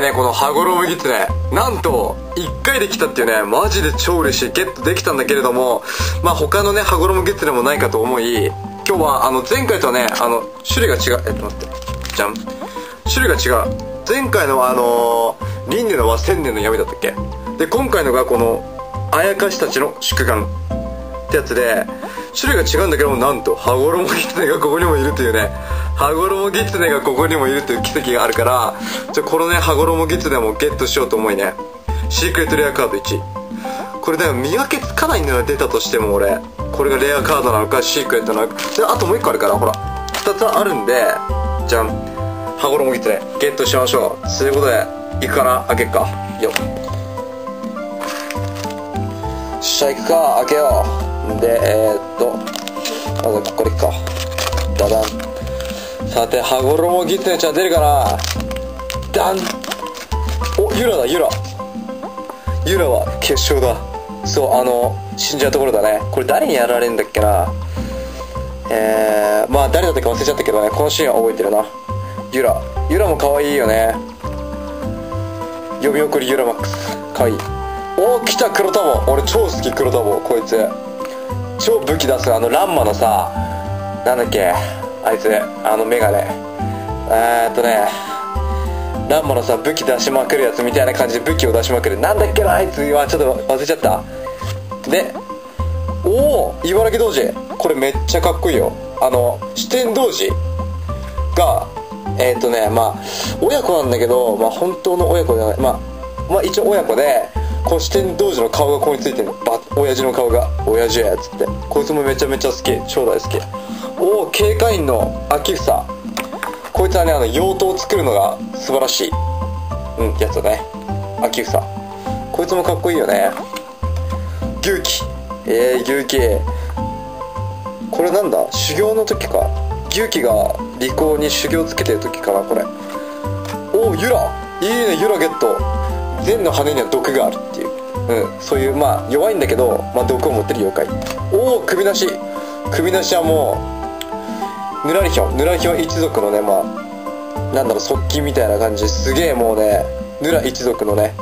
ねこの羽衣ギツネなんと1回できたっていうねマジで超嬉しい。ゲットできたんだけれどもまあ他のね羽衣ギツネもないかと思い今日はあの前回とはねあの種類が違うえっと待ってじゃん？種類が違う。前回のはあのー、輪廻のは千年の闇だったっけ？で今回のがこのあやかしたちの祝願ってやつで種類が違うんだけどもなんと羽衣ギツネがここにもいるというね。羽衣ギツネがここにもいるという奇跡があるからじゃこのね羽衣ギツネもゲットしようと思いね。シークレットレアカード1これね見分けつかないんだよ出たとしても俺これがレアカードなのかシークレットなのか。であともう1個あるからほら。2つあるんでじゃん。羽衣ギツネゲットしましょう。そういうことでいくかな？開けっか。よっ。しゃ行くか。開けよう。でえー、っとまずここでいくか。ダダン。さて羽衣ギツネちゃん出るかな？ダン。おユラだユラ。ユラは決勝だ。そうあの死んじゃうところだね。これ誰にやられるんだっけな？えー、まあ誰だったか忘れちゃったけどね。このシーンは覚えてるな。ユラ。ユラも可愛いよね。呼び送りユラマックス。可愛い。おお来た黒タボ。俺超好き黒タボこいつ。超武器出すあのランマのさなんだっけあいつあのメガネ。えー、っとねランマのさ武器出しまくるやつみたいな感じで武器を出しまくる。なんだっけなあいつ。はちょっと忘れちゃった。でおお茨城童子これめっちゃかっこいいよ。あの四天童子がえー、っとねまあ親子なんだけど、まあ、本当の親子じゃない、まあ、まあ一応親子でこう四天童子の顔がここについてる親父の顔が親父やっつって。こいつもめちゃめちゃ好き。超大好き。おお警戒員の秋房。こいつはねあの用途を作るのが素晴らしい。うんやつだね。秋房。こいつもかっこいいよね。牛気えー、牛気これなんだ？修行の時か。牛気が利口に修行つけてる時かなこれ。おおユラ。いいねユラゲット。善の羽には毒があるってうんそういうまあ弱いんだけど、まあ、毒を持ってる妖怪。おお首なし。首なしはもうヌラリヒョンヌラリヒョン一族のねまあなんだろう側近みたいな感じ。すげえもうねヌラ一族のね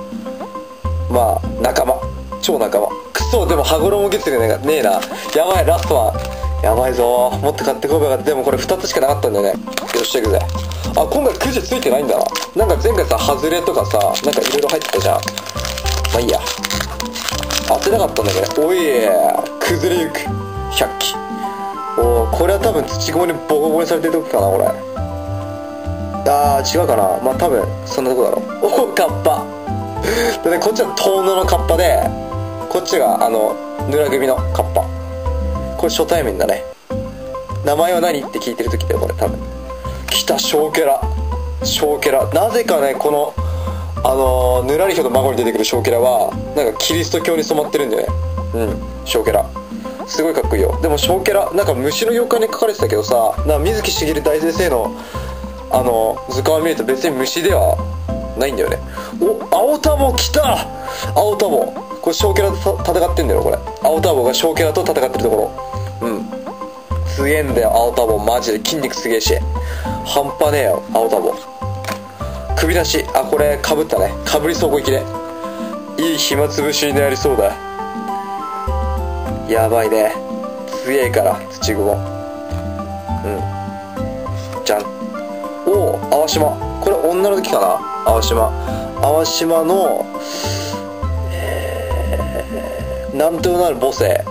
まあ仲間。超仲間。クソでも羽衣ゲットがね。えな。やばいラストは。やばいぞ。もっと買ってこいばよか。でもこれ2つしかなかったんだよね。よしいくぜ。あ今回くじついてないんだな。なんか前回さ外れとかさなんかいろいろ入ってたじゃん。まあいいや。当てなかったんだけどおいえ崩れゆく。100機おおこれは多分土蜘蛛にボコボコにされてる時かなこれ。あー違うかな。まあ多分そんなとこだろおおカッパ。でねこっちは遠野のカッパでこっちがあのぬら組のカッパ。これ初対面だね。名前は何って聞いてる時だよこれ多分。来た小キャラ。小キャラ。なぜかねこのあのぬらりひょの孫に出てくる小キャラはなんかキリスト教に染まってるんだよね。うん小キャラ。すごいかっこいいよ。でも小キャラなんか虫の妖怪に書かれてたけどさな水木しげる大先生のあの図鑑を見ると別に虫ではないんだよね。お青タボ来た！青タボこれ小キャラと戦ってんだよこれ。青タボが小キャラと戦ってるところ。うん。すげえんだよ青タボマジで筋肉すげえし。半端ねえよ青タボ首出し。あこれかぶったね。かぶりそうこいきでいい暇つぶしになりそうだ。やばいね。強えから土蜘蛛。うん。じゃん。おお淡島。これ女の時かな？淡島。淡島のえー、なんとなる母性。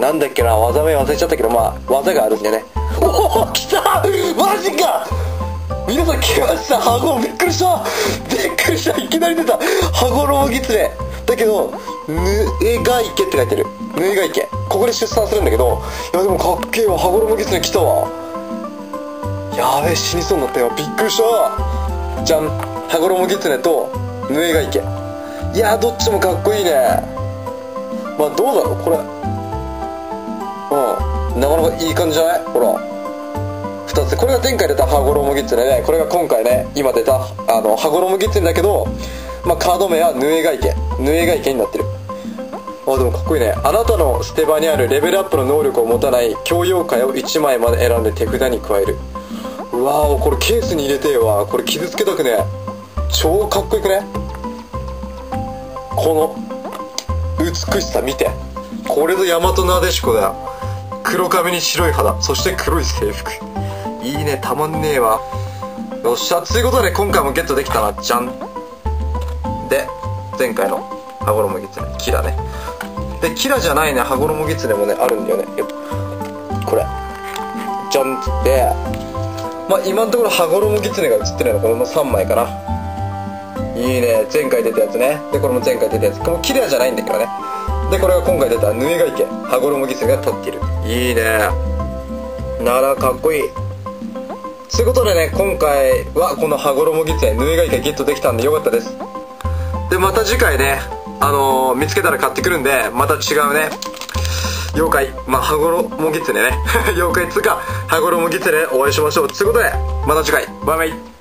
なんだっけな？技名忘れちゃったけどまあ技があるんでね。おお来た！マジか！皆さん来ました羽衣びっくりした。びっくりした。いきなり出た。羽衣ギツネ。だけど「ぬえが池」って書いてる「ぬえが池」ここで出産するんだけどいやでもかっけえわ。羽衣ギツネ来たわ。やべえ死にそうになったよ。びっくりした。じゃん。羽衣ギツネとぬえが池いやどっちもかっこいいね。まあどうだろうこれ。うん。なかなかいい感じじゃない？ほら。2つ。これが前回出た羽衣ギツネでね。これが今回ね今出たあの羽衣ギッツネだけど、まあ、カード名はヌエガイケ。ヌエガイケになってる。あでもかっこいいね。あなたの捨て場にあるレベルアップの能力を持たない強妖怪を1枚まで選んで手札に加える。うわーこれケースに入れてえわ。これ傷つけたくね超かっこよくね。この美しさ見て。これぞ大和なでしこだよ。黒髪に白い肌。そして黒い制服。いいねたまんねえわ。よっしゃ。つうことで今回もゲットできたな。じゃん。で前回の羽衣ギツネキラね。でキラじゃないね。羽衣ギツネもねあるんだよね。よこれ。じゃん。っつってまあ今のところ羽衣ギツネが映ってるの。この3枚かな。いいね。前回出たやつね。でこれも前回出たやつ。これもキラじゃないんだけどね。でこれが今回出た縫いが池羽衣ギツネが立っている。いいね。ならかっこいい。ということでね今回はこの羽衣ギツネ縫いがいがゲットできたんでよかったです。でまた次回ねあのー、見つけたら買ってくるんでまた違うね妖怪まあ羽衣ギツネね 妖怪っつうか羽衣ギツネお会いしましょう。ということでまた次回。バイバイ。